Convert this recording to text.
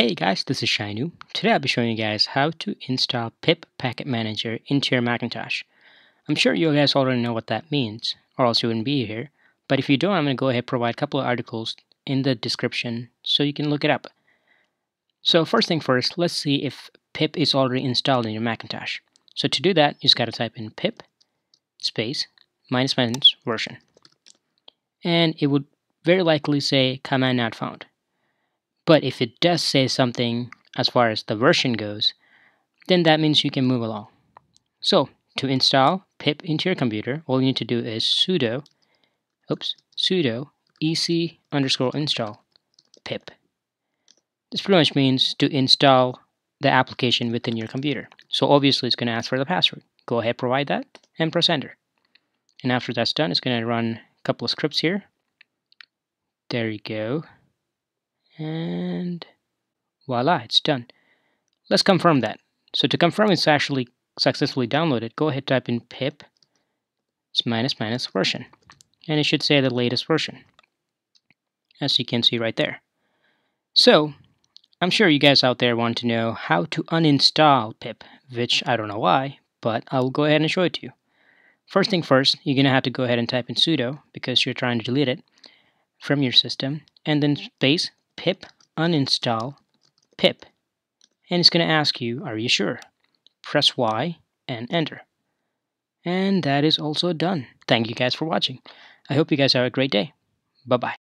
Hey guys, this is Shainu. Today I'll be showing you guys how to install pip packet manager into your Macintosh. I'm sure you guys already know what that means, or else you wouldn't be here. But if you don't, I'm going to go ahead and provide a couple of articles in the description so you can look it up. So first thing first, let's see if pip is already installed in your Macintosh. So to do that, you just got to type in pip space minus minus version. And it would very likely say command not found. But if it does say something as far as the version goes, then that means you can move along. So to install pip into your computer, all you need to do is sudo, oops, sudo easy underscore install pip. This pretty much means to install the application within your computer. So obviously it's going to ask for the password. Go ahead, provide that, and press enter. And after that's done, it's going to run a couple of scripts here. There you go and voila, it's done. Let's confirm that. So to confirm it's actually successfully downloaded, go ahead type in pip it's minus minus version. And it should say the latest version, as you can see right there. So I'm sure you guys out there want to know how to uninstall pip, which I don't know why, but I'll go ahead and show it to you. First thing first, you're going to have to go ahead and type in sudo because you're trying to delete it from your system, and then space pip uninstall pip. And it's going to ask you, are you sure? Press Y and enter. And that is also done. Thank you guys for watching. I hope you guys have a great day. Bye-bye.